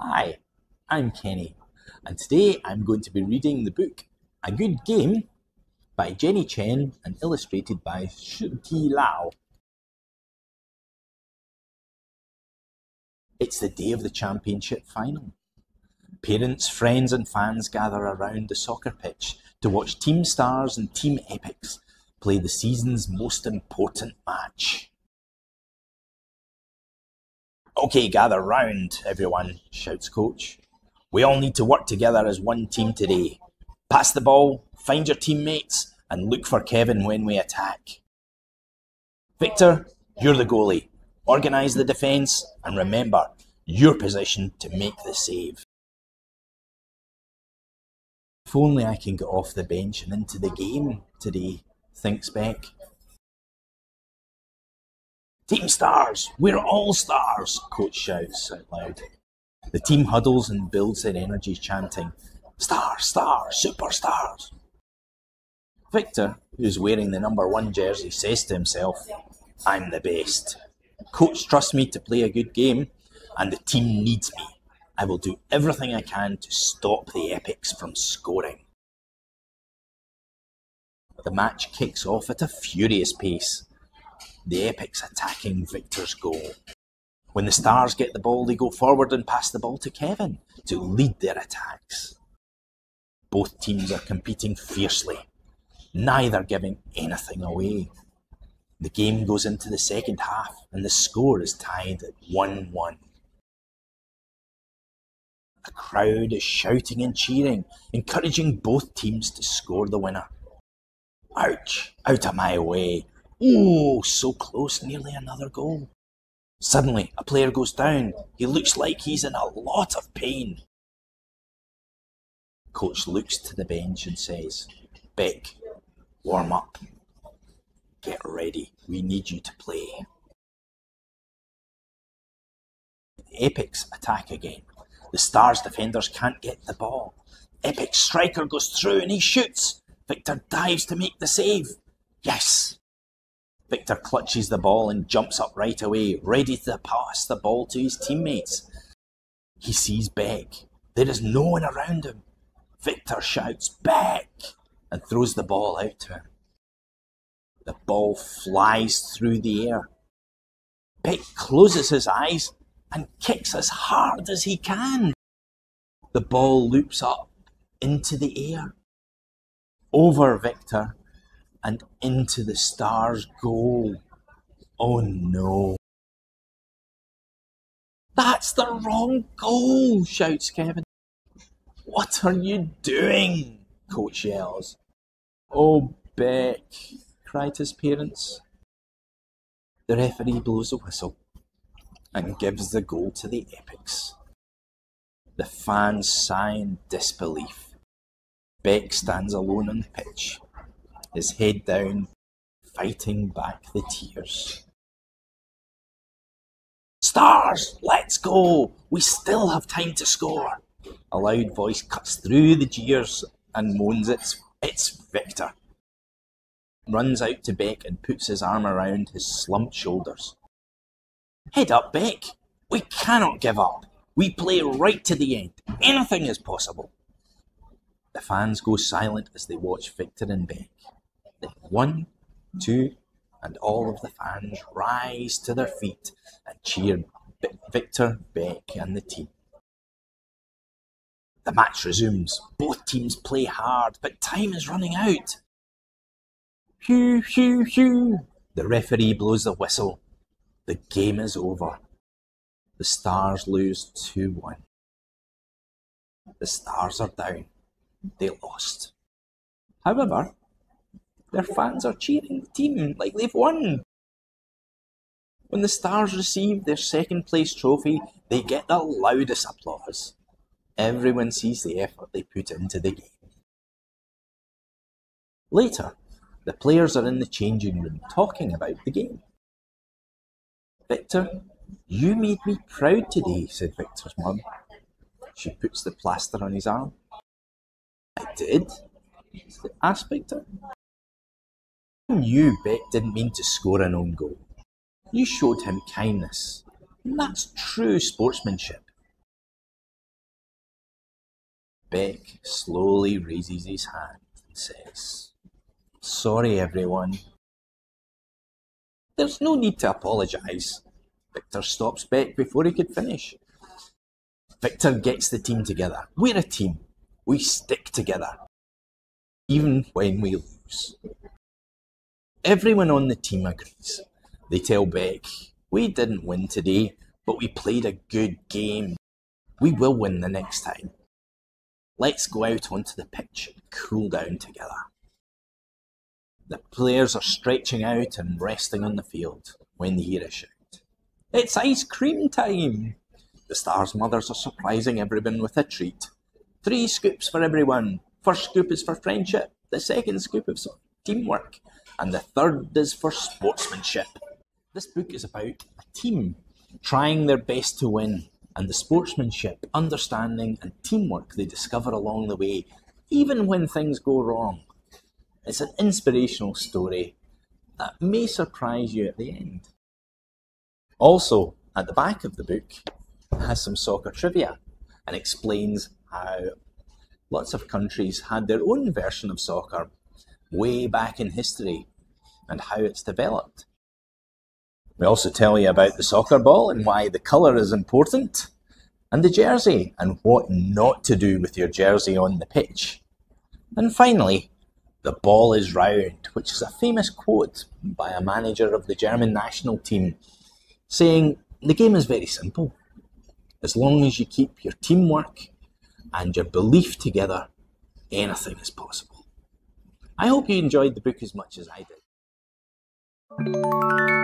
Hi, I'm Kenny, and today I'm going to be reading the book A Good Game by Jenny Chen and illustrated by Shu-Ti Liao. It's the day of the championship final. Parents, friends, and fans gather around the soccer pitch to watch Team Stars and Team Epics play the season's most important match. Okay, gather round, everyone, shouts coach. We all need to work together as one team today. Pass the ball, find your teammates, and look for Kevin when we attack. Victor, you're the goalie. Organise the defence, and remember, your position to make the save. If only I can get off the bench and into the game today, thinks Beck. Team Stars, we're all stars, coach shouts out loud. The team huddles and builds their energy chanting, Stars, stars, superstars. Victor, who's wearing the number one jersey, says to himself, I'm the best. Coach trusts me to play a good game, and the team needs me. I will do everything I can to stop the Epics from scoring. The match kicks off at a furious pace the Epics attacking Victor's goal. When the Stars get the ball, they go forward and pass the ball to Kevin to lead their attacks. Both teams are competing fiercely, neither giving anything away. The game goes into the second half and the score is tied at 1 1. A crowd is shouting and cheering, encouraging both teams to score the winner. Ouch! Out of my way! Oh, so close, nearly another goal. Suddenly, a player goes down. He looks like he's in a lot of pain. Coach looks to the bench and says, Beck, warm up. Get ready. We need you to play. Epics attack again. The Stars defenders can't get the ball. Epic striker goes through and he shoots. Victor dives to make the save. Yes! Victor clutches the ball and jumps up right away, ready to pass the ball to his teammates. He sees Beck. There is no one around him. Victor shouts, Beck! and throws the ball out to him. The ball flies through the air. Beck closes his eyes and kicks as hard as he can. The ball loops up into the air. Over Victor and into the stars go. Oh no. That's the wrong goal, shouts Kevin. What are you doing? Coach yells. Oh, Beck, cried his parents. The referee blows a whistle and gives the goal to the Epics. The fans sigh in disbelief. Beck stands alone on the pitch, his head down, fighting back the tears. Stars, let's go! We still have time to score! A loud voice cuts through the jeers and moans it's, it's Victor. Runs out to Beck and puts his arm around his slumped shoulders. Head up, Beck! We cannot give up! We play right to the end. Anything is possible. The fans go silent as they watch Victor and Beck. One, two, and all of the fans rise to their feet and cheer Victor, Beck, and the team. The match resumes. Both teams play hard, but time is running out. Phew, phew, phew. The referee blows the whistle. The game is over. The Stars lose 2 1. The Stars are down. They lost. However, their fans are cheering the team like they've won. When the Stars receive their second place trophy, they get the loudest applause. Everyone sees the effort they put into the game. Later, the players are in the changing room talking about the game. Victor, you made me proud today, said Victor's mum. She puts the plaster on his arm. I did? asked Victor. You, Beck, didn't mean to score an own goal. You showed him kindness. And that's true sportsmanship. Beck slowly raises his hand and says, Sorry, everyone. There's no need to apologise. Victor stops Beck before he could finish. Victor gets the team together. We're a team. We stick together. Even when we lose. Everyone on the team agrees. They tell Beck, We didn't win today, but we played a good game. We will win the next time. Let's go out onto the pitch and cool down together. The players are stretching out and resting on the field when they hear a shout. It's ice cream time! The Stars mothers are surprising everyone with a treat. Three scoops for everyone. First scoop is for friendship, the second scoop is for teamwork, and the third is for sportsmanship. This book is about a team trying their best to win and the sportsmanship, understanding, and teamwork they discover along the way, even when things go wrong. It's an inspirational story that may surprise you at the end. Also, at the back of the book has some soccer trivia and explains how lots of countries had their own version of soccer way back in history and how it's developed. We also tell you about the soccer ball and why the colour is important, and the jersey and what not to do with your jersey on the pitch. And finally, the ball is round, which is a famous quote by a manager of the German national team saying the game is very simple. As long as you keep your teamwork and your belief together, anything is possible. I hope you enjoyed the book as much as I did.